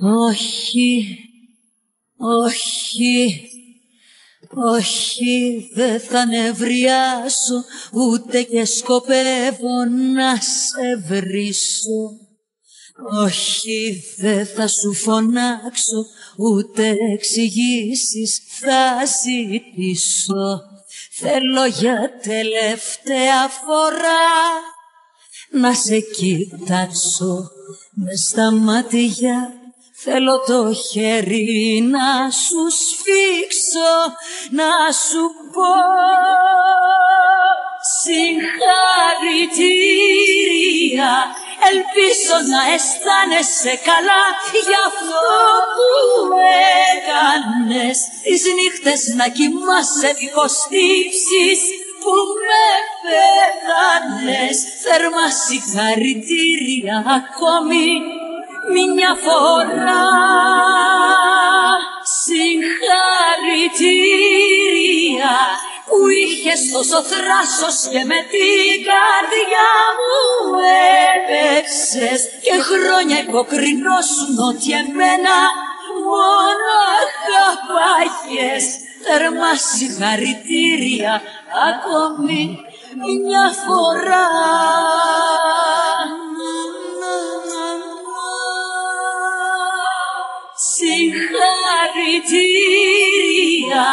Όχι, όχι, όχι, δεν θα νευριάσω, ούτε και σκοπεύω να σε βρίσω. Όχι, δεν θα σου φωνάξω, ούτε εξηγήσεις θα ζητήσω. Θέλω για τελευταία φορά να σε κοιτάξω μες στα μάτια Θέλω το χέρι να σου σφίξω, να σου πω συγχαρητήρια Ελπίζω να αισθάνεσαι καλά για αυτό που έκανες. Τις νύχτες να κοιμάσαι δίχως τύψεις που με πέθανες. Θερμά συγχαρητήρια ακόμη μια φορά. Συγχαρητήρια που είχες τόσο θράσος και με την καρδιά μου έπαιξες. Και χρόνια υποκρινώσουν ότι εμένα μόνο αγαπάγες θερμά συγχαρητήρια ακόμη μια φορά συγχαρητήρια.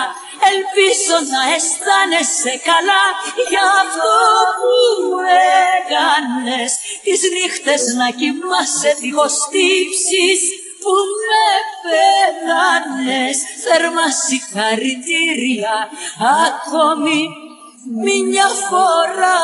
Ελπίζω να αισθάνεσαι καλά για αυτό που έκανες. Τις νύχτες να κοιμάσαι δίχως τύψεις που με πέθανες. Θερμά συγχαρητήρια. Ακόμη μια φορά